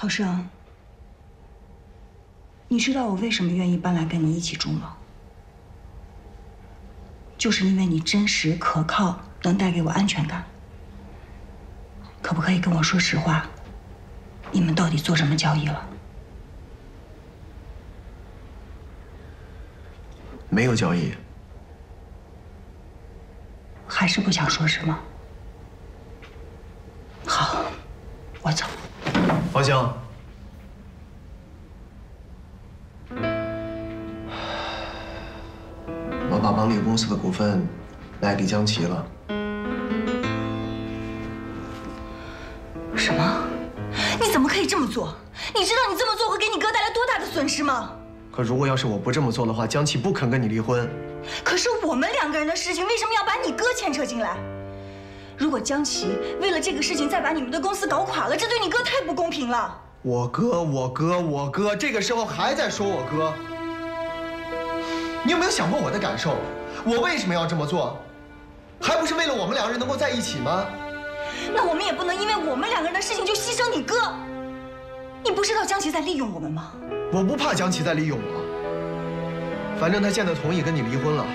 浩生，你知道我为什么愿意搬来跟你一起住吗？就是因为你真实可靠，能带给我安全感。可不可以跟我说实话？你们到底做什么交易了？没有交易。还是不想说是吗？把邦利公司的股份卖给江琪了。什么？你怎么可以这么做？你知道你这么做会给你哥带来多大的损失吗？可如果要是我不这么做的话，江琪不肯跟你离婚。可是我们两个人的事情，为什么要把你哥牵扯进来？如果江琪为了这个事情再把你们的公司搞垮了，这对你哥太不公平了。我哥，我哥，我哥，这个时候还在说我哥。你有没有想过我的感受？我为什么要这么做？还不是为了我们两个人能够在一起吗？那我们也不能因为我们两个人的事情就牺牲你哥。你不知道江琪在利用我们吗？我不怕江琪在利用我。反正他现在同意跟你离婚了，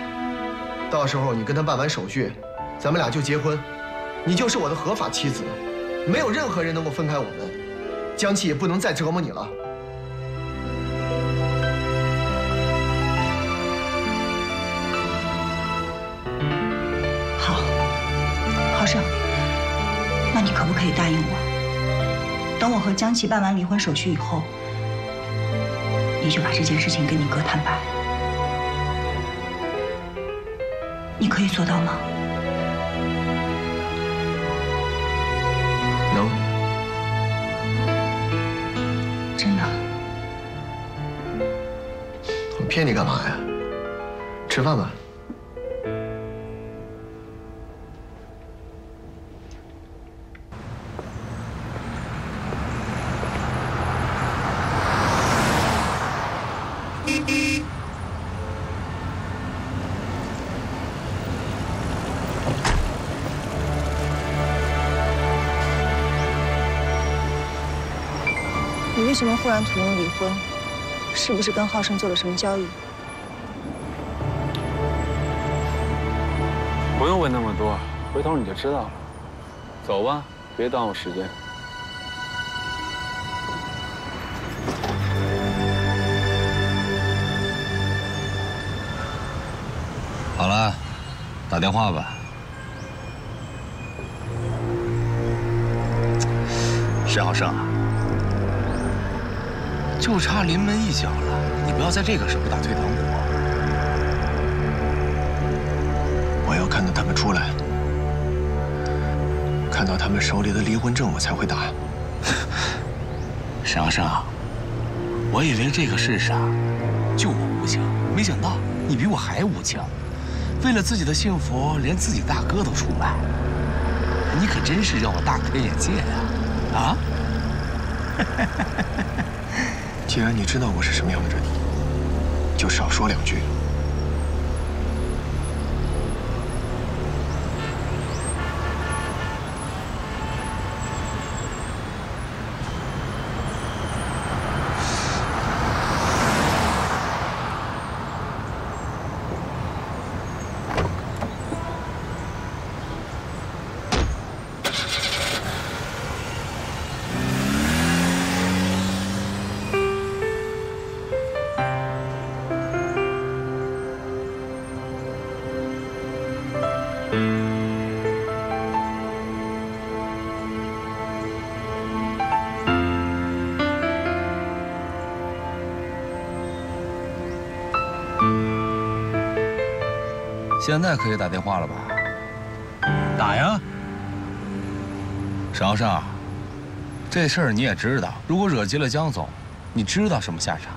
到时候你跟他办完手续，咱们俩就结婚，你就是我的合法妻子，没有任何人能够分开我们，江琪也不能再折磨你了。浩胜，那你可不可以答应我，等我和江琪办完离婚手续以后，你就把这件事情跟你哥坦白？你可以做到吗？能。真的？我骗你干嘛呀？吃饭吧。为什么忽然同意离婚？是不是跟浩生做了什么交易？不用问那么多，回头你就知道了。走吧，别耽误时间。好了，打电话吧。沈浩胜啊，就差临门一脚了，你不要在这个时候打退堂鼓。我要看到他们出来，看到他们手里的离婚证，我才会打。沈浩胜啊，我以为这个世上就我无情，没想到你比我还无情。为了自己的幸福，连自己大哥都出卖，你可真是让我大开眼界呀！啊！哈哈哈哈既然你知道我是什么样的人，就少说两句。现在可以打电话了吧？打呀！沈浩胜，这事儿你也知道，如果惹急了江总，你知道什么下场？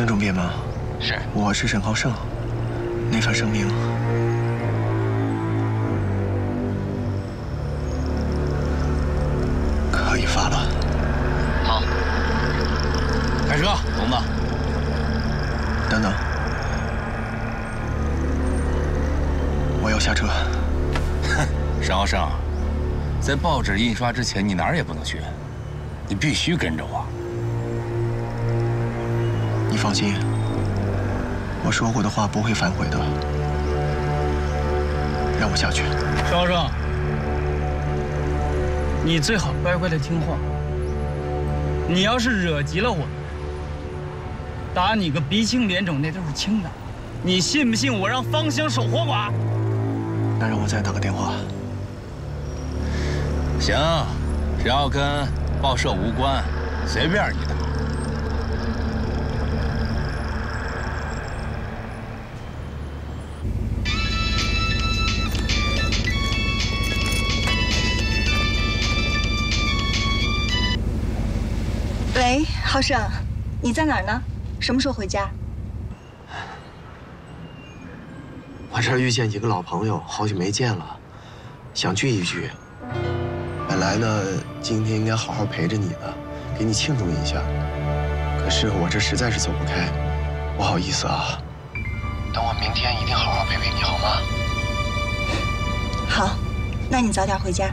孙总编吗？是，我是沈浩胜。那份声明，可以发了。好，开车，龙子。等等，我要下车。哼，沈浩胜，在报纸印刷之前，你哪儿也不能去，你必须跟着我。你放心，我说过的话不会反悔的。让我下去。沈浩胜，你最好乖乖的听话。你要是惹急了我，打你个鼻青脸肿那都是轻的。你信不信我让芳香守活寡？那让我再打个电话。行，只要跟报社无关，随便你打。浩胜，你在哪儿呢？什么时候回家？我这儿遇见几个老朋友，好久没见了，想聚一聚。本来呢，今天应该好好陪着你的，给你庆祝一下。可是我这实在是走不开，不好意思啊。等我明天一定好好陪陪你，好吗？好，那你早点回家。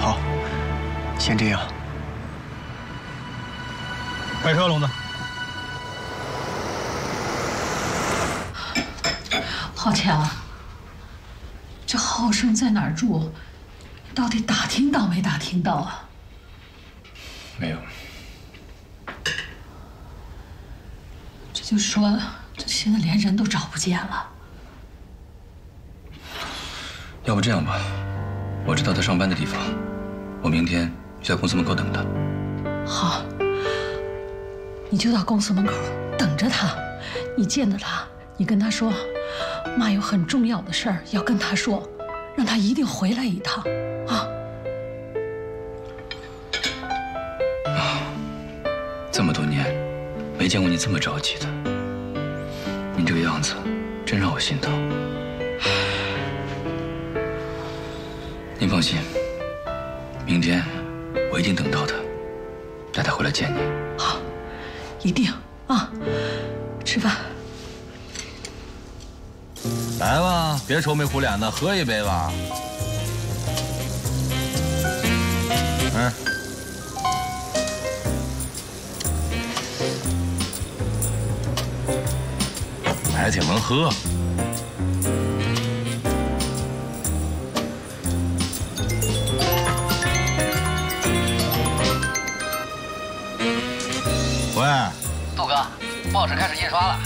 好，先这样。快车，龙子。浩强，这浩生在哪儿住？到底打听到没打听到啊？没有。这就说，这现在连人都找不见了。要不这样吧，我知道他上班的地方，我明天就在公司门口等他。好，你就到公司门口等着他。你见到他，你跟他说，妈有很重要的事儿要跟他说，让他一定回来一趟，啊。这么多年，没见过你这么着急的。你这个样子，真让我心疼。您放心，明天我一定等到他，带他回来见你。好，一定啊！吃饭。来吧，别愁眉苦脸的，喝一杯吧。嗯。还挺能喝。报纸开始印刷了。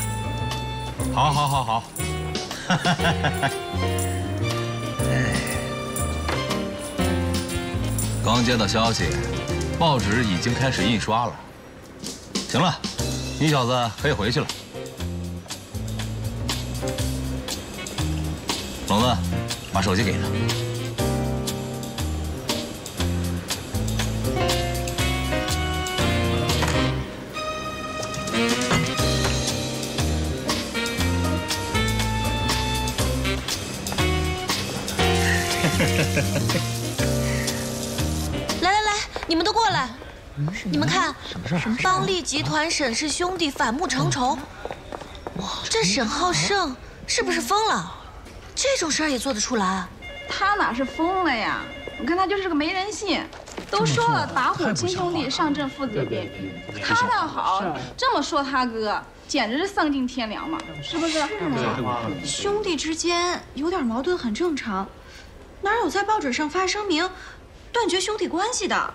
好，好，好，好。哎，刚接到消息，报纸已经开始印刷了。行了，你小子可以回去了。龙子，把手机给他。来来来，你们都过来！你们看，邦利集团沈氏兄弟反目成仇，这沈浩胜是不是疯了？这种事儿也做得出来？他哪是疯了呀？我看他就是个没人性。都说了，打虎亲兄弟，上阵父子兵。他倒好，这么说他哥，简直是丧尽天良嘛，是不是？兄弟之间有点矛盾很正常，哪有在报纸上发声明断绝兄弟关系的？